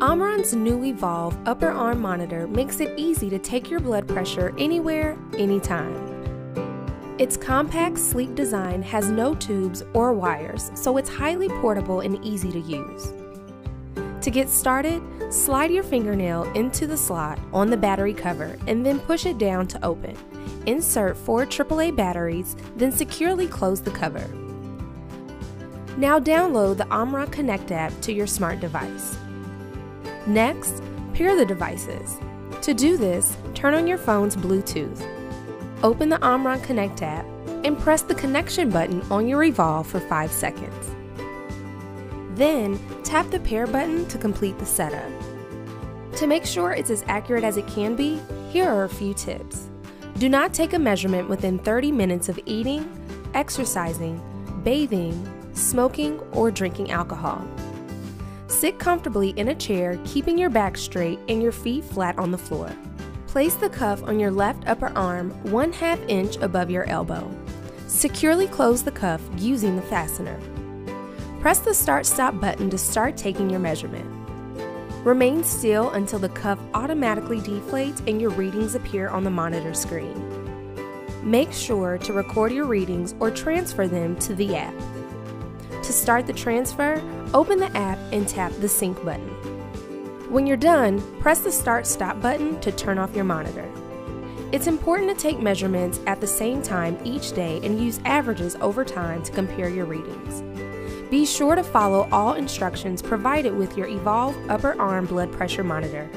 Omron's new Evolve upper arm monitor makes it easy to take your blood pressure anywhere, anytime. Its compact, sleek design has no tubes or wires, so it's highly portable and easy to use. To get started, slide your fingernail into the slot on the battery cover and then push it down to open. Insert four AAA batteries, then securely close the cover. Now download the Omron Connect app to your smart device. Next, pair the devices. To do this, turn on your phone's Bluetooth. Open the Omron Connect app and press the connection button on your Evolve for 5 seconds. Then, tap the pair button to complete the setup. To make sure it's as accurate as it can be, here are a few tips. Do not take a measurement within 30 minutes of eating, exercising, bathing, smoking, or drinking alcohol. Sit comfortably in a chair, keeping your back straight and your feet flat on the floor. Place the cuff on your left upper arm one half inch above your elbow. Securely close the cuff using the fastener. Press the Start Stop button to start taking your measurement. Remain still until the cuff automatically deflates and your readings appear on the monitor screen. Make sure to record your readings or transfer them to the app. To start the transfer, open the app and tap the sync button. When you're done, press the Start Stop button to turn off your monitor. It's important to take measurements at the same time each day and use averages over time to compare your readings. Be sure to follow all instructions provided with your Evolve upper arm blood pressure monitor.